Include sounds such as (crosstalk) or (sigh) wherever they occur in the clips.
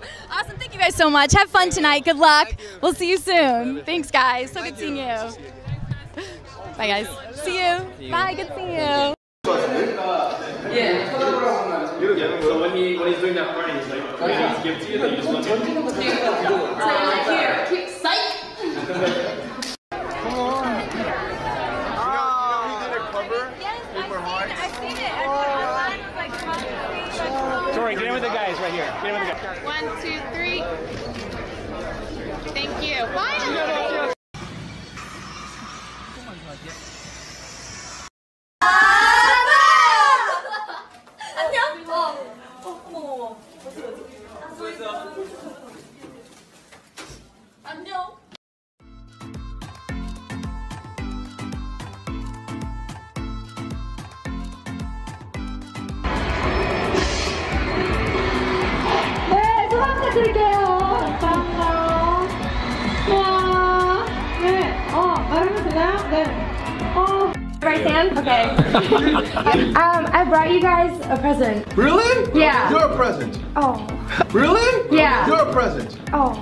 (laughs) Awesome. Thank you guys so much. Have fun tonight. Good luck. We'll see you soon. Thanks, guys. So good seeing you. Bye, guys. See you. Bye. Good seeing you. So when he when he's doing that party, he's like, okay, he's give to you, then you just want to. Here, keep sight. I've seen it. Online was like probably Tori, get in with the guys right here. Get in with the guys. One, two, three. Thank you. Finally. A present. Really? Yeah. You're a present. Oh. Really? Yeah. You're a present. Oh.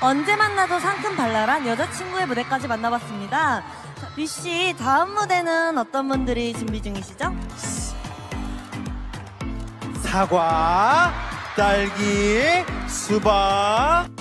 언제 만나도 상큼 발랄한 여자친구의 무대까지 만나봤습니다. 비씨 다음 무대는 어떤 분들이 준비 중이시죠? 사과, 딸기, 수박.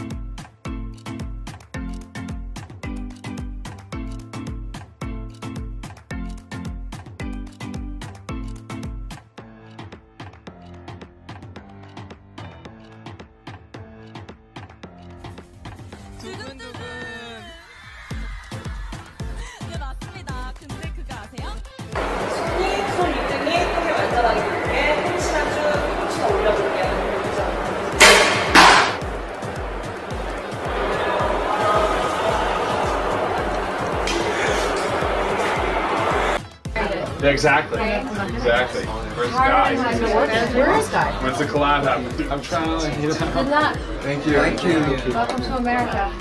Exactly. Exactly. Where's Guy? Where's Guy? When's the collab happen? I'm trying to. You know. Good luck. Thank you. Thank you. Welcome to America.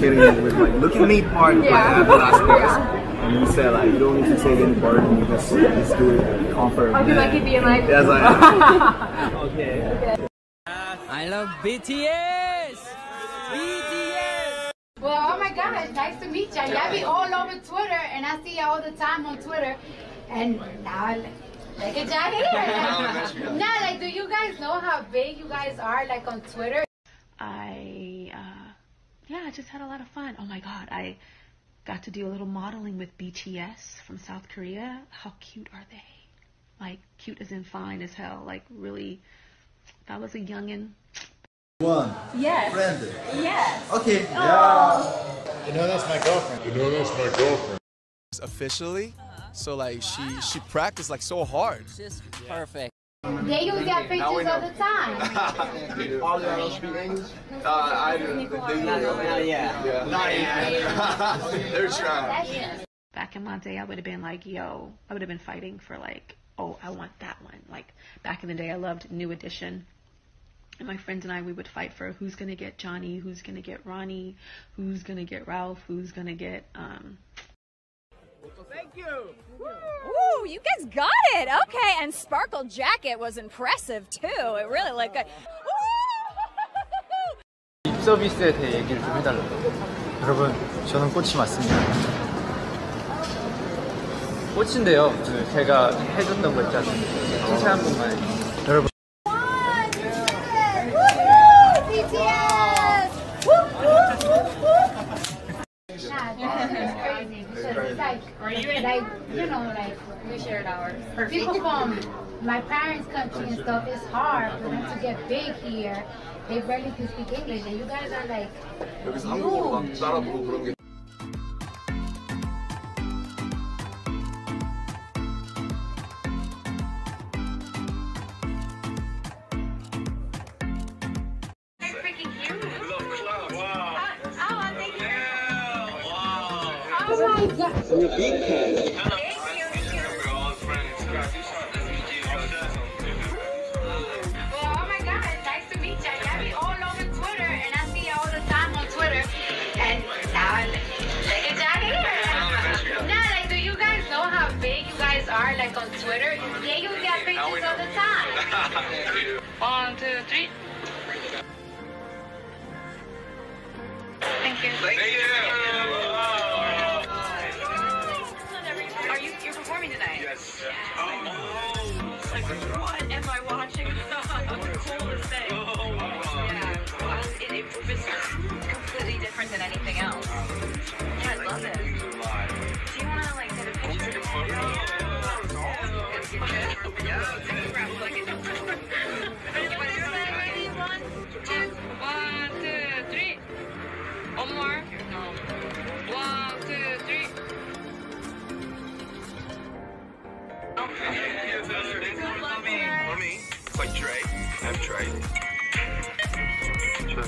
Kidding you with like look at me part like at the last class. And you said like you don't need to say any word and you just, just do it confirm. I'll be like it being like. Yeah, it's like (laughs) okay. I love BTS! BTS! Well, oh my God, nice to meet y'all. Y'all be all over Twitter, and I see y'all all the time on Twitter. And now, look at y'all here. (laughs) now, like, do you guys know how big you guys are, like, on Twitter? I, uh, yeah, I just had a lot of fun. Oh my god, I got to do a little modeling with BTS from South Korea. How cute are they? Like, cute as in fine as hell. Like, really, if I was a youngin'. One. Yes. Friend. Yes. Okay. Oh. Yeah. You know that's my girlfriend. You know that's my girlfriend. officially. Uh-huh. So like she she practiced like so hard. Just perfect. They use their pictures (laughs) all the time. All y'all speak English? Uh, I do. They do. Not yet. Yeah. Not (laughs) yet. They're trying. Back in my day, I would have been like, yo, I would have been fighting for like, oh, I want that one. Like back in the day, I loved New Edition. And my friends and I, we would fight for who's gonna get Johnny, who's gonna get Ronnie, who's gonna get Ralph, who's gonna get um, Ooh, you guys got it. Okay, and Sparkle Jacket was impressive too. It really looked good. 립 서비스에 대해 얘기를 좀 해달라고. 여러분, 저는 꽃이 맞습니다. 꽃인데요. 그 제가 해줬던 거 있지 않습니까? 칭찬 한 번만. 여러분. Nah, My parents' country and stuff. It's hard for them to get big here. They barely can speak English, and you guys are like, are, like, on Twitter? Yeah, you get pictures all the time. (laughs) One, two, three. Thank you. Thank you. Are like Drake. I'm Drake. Sure,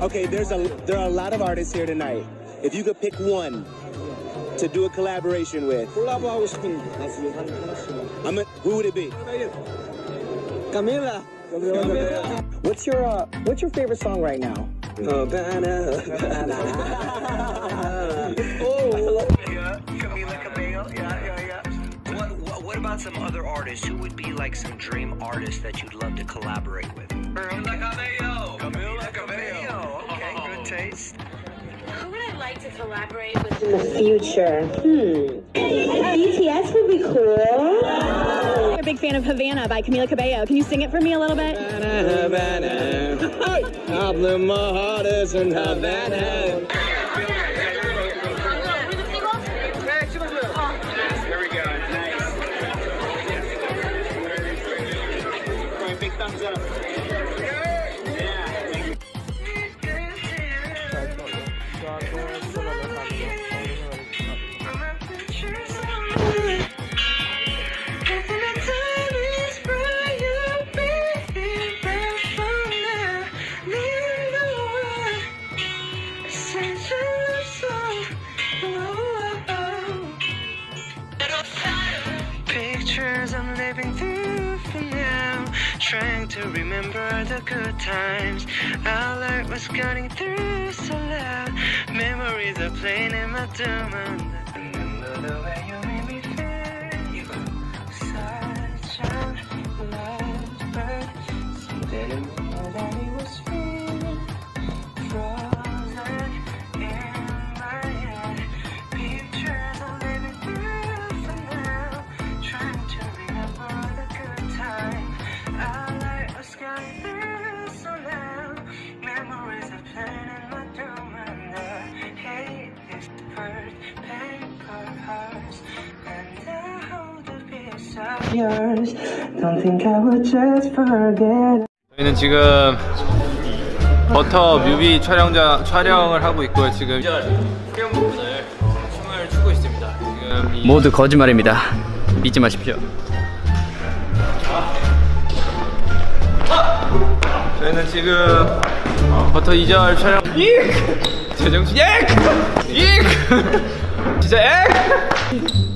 Okay, there's a there are a lot of artists here tonight. If you could pick one to do a collaboration with, I'm a, who would it be? Camila. What's your uh, what's your favorite song right now? Oh, banana. Yeah, Camila (laughs) Yeah, yeah. What, about some other artists? Who would be like some dream artists that you'd love to collaborate with? Cabello. Camila Cabello. Okay, good taste. Who would I like to collaborate with in the future. Hmm. BTS would be cool. I'm a big fan of Havana by Camila Cabello. Can you sing it for me a little bit? Havana, my heart is in Havana. (laughs) to remember the good times. Light was cutting through so loud. Memories are playing in my doom. 저희는 지금 버터 뮤비 촬영장 촬영을 하고 있고요. 지금 후렴 부분을 춤을 추고 있습니다. 지금 이 모두 거짓말입니다. 믿지 마십시오. 저희는 지금 버터 2절 촬영 제정신 액! 익! 진짜 액!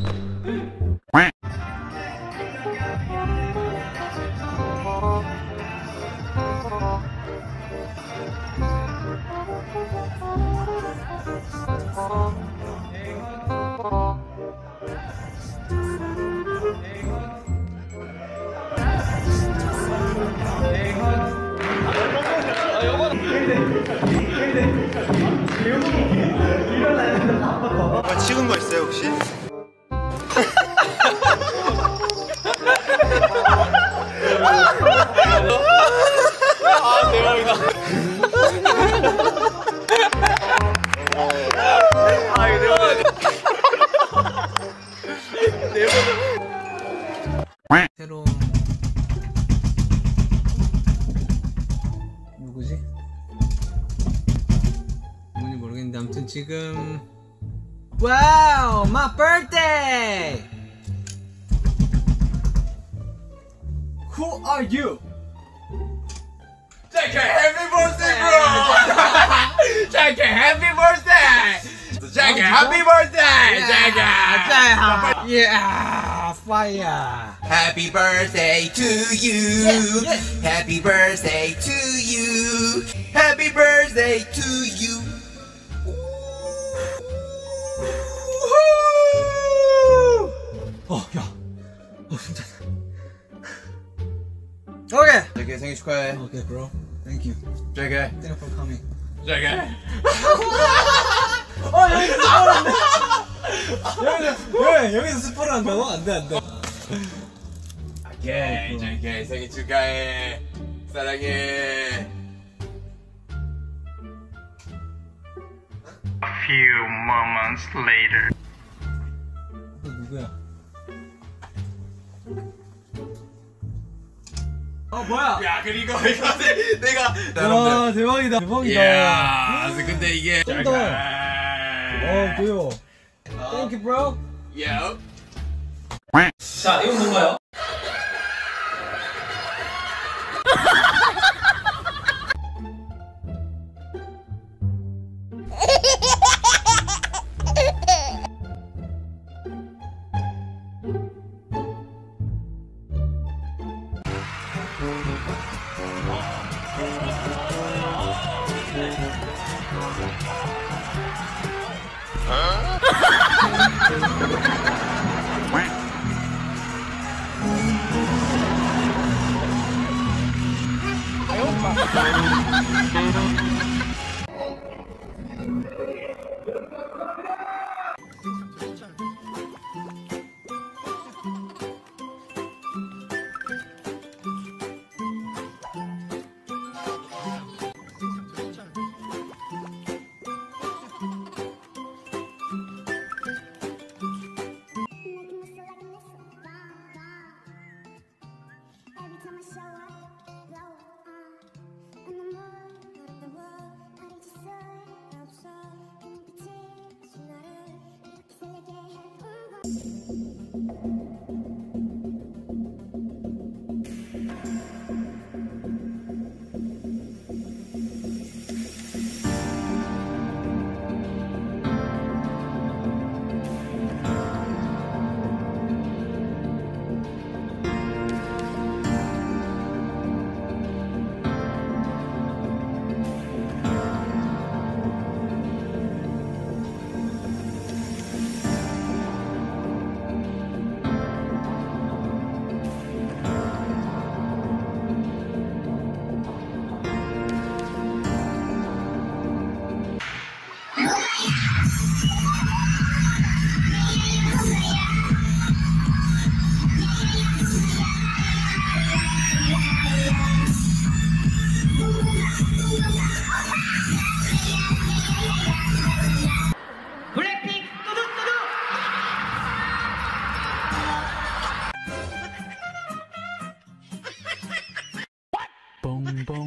있어요 혹시? fire. Happy birthday to you. Happy birthday to you. Happy birthday to you. 어, 야. 어, 진짜. 오케이. JK 생일 축하해. 오케이, bro. Thank you. JK. Thank you for coming. JK. 어, 여기서 스포를 한다. (laughs) 여기서, 왜? 여기서 스포를 한다고? 안 돼, 안 돼. 오케이 JK 생일 축하해. 사랑해. A few moments later. 너 누구야? 어, 뭐야? 야 그리고 이거 내- 내가 와, 대박이다. 대박이다. 야 근데 이게 좀 더. 어, 돼요. Thank you, bro. Yeah. 자, 이건 뭔가요? We'd (laughs) Thank you.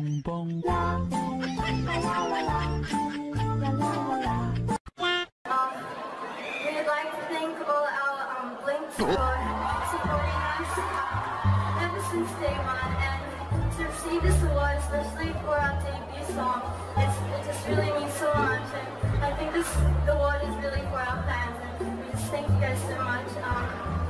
蹦蹦。especially um, oh. um, for our debut song. It just really means so much, and I think this award is really for our fans. And we just thank you guys so much. Um,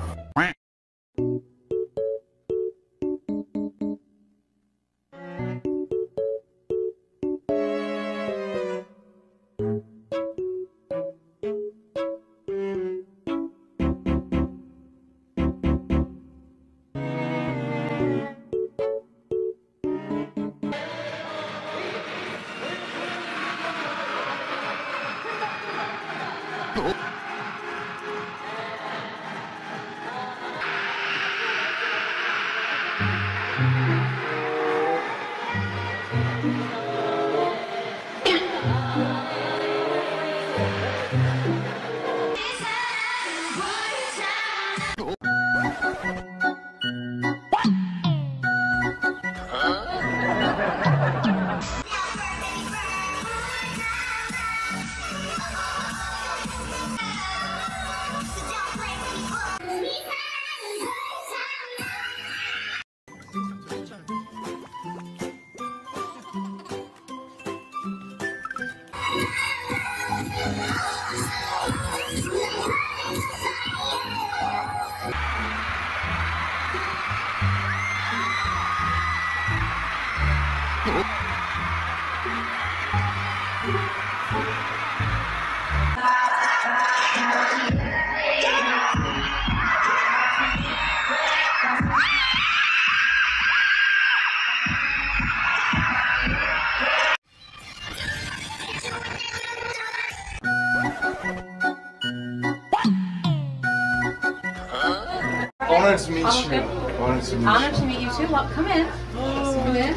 Honored to meet oh, Okay. you. Honored to meet Honored to meet you too. Well, come in. Come in.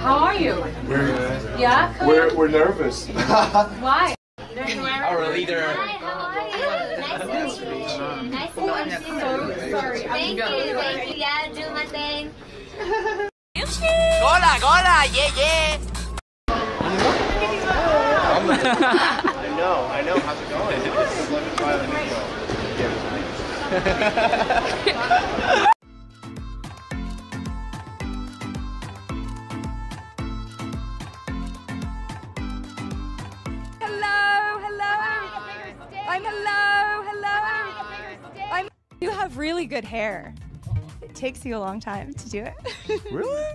How are you? We're good. Yeah? Come We're, in. we're nervous. (laughs) Why? Our leader. Hi, how are you? Nice to meet you. Nice to oh, meet you. So Sorry, Thank you, thank you. Yeah, do my thing. Gola, gola, yeah, yeah. (laughs) I know, I know. How's it going? I'm hello, hello. I'm. You have really good hair. It takes you a long time to do it. Really?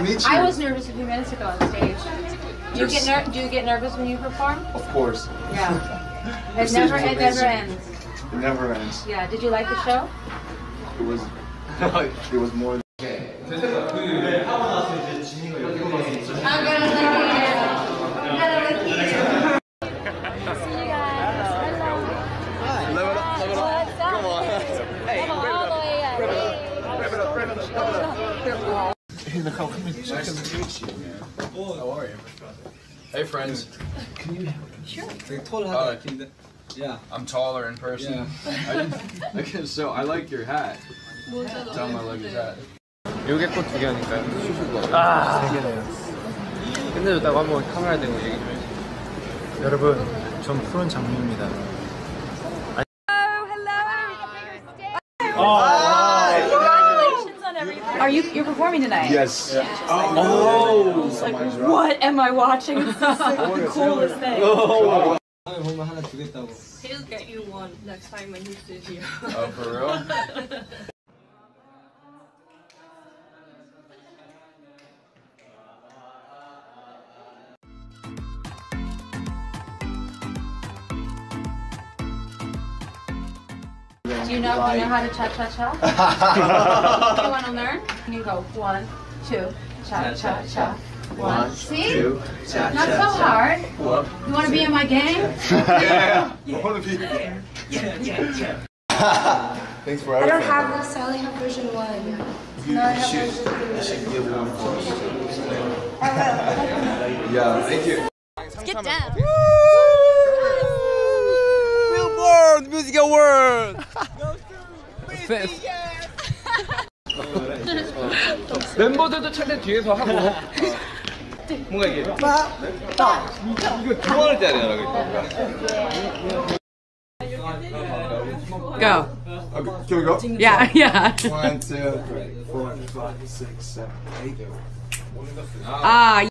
I, meet I was nervous a few minutes ago on stage. Do you get ner- do you get nervous when you perform? Of course. Yeah. (laughs) It never it never ends. It never ends. Yeah. Did you like the show? It was. (laughs) it was more. Friends. Sure. 되게 톨하다 Uh, 긴데. Yeah. I'm taller in person. Yeah. I, I can so I like your hat. Tell him I like his hat. 요게 꽃두개 아닐까요? 아, 세 개네요. 끝내줬다고 한번 카메라 대고 얘기 좀 해주세요. 여러분, 전 푸른 장미입니다. Congratulations on everything. Are you you're performing tonight? Yes. Yeah. Oh. oh. Like, what am I watching? The (laughs) coolest thing. Oh. He'll get you one next time when he's here. Oh, for real? (laughs) Do you know do you know how to cha cha cha? (laughs) you want to learn? You go one, two, cha cha cha. One, see? two, cha, Not cha, so cha. hard. Whoop. You want to be in my game? yeah. (laughs) I want to be. Yeah, yeah, yeah. (laughs) Thanks for I don't have this. I only have version one. You, No, I you have should, version you should give one for us. I will. Yeah, thank you. Let's get down. Billboard Music Award. 멤버들도 최대 뒤에서 하고 뭔가 이게 이거 좋아할 때 하냐 그러니까. Go. Okay, can we go? Yeah, yeah. One, two, three, four, five, six, seven, eight. Ah.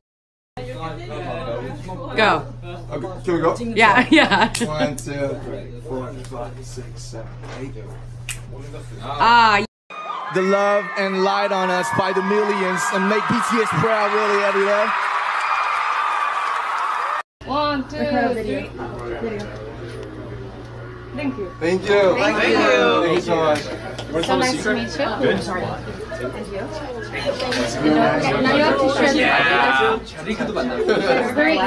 Go. Okay, can we go? Yeah, yeah. One, two, three, four, five, six, seven, eight. Ah. The love and light on us by the millions and make BTS proud really every day. One, two, three. Thank you. Thank you. Thank you. Thank you so much. So nice to meet you. Good. Sorry. You? Now you have to share. Yeah. Very.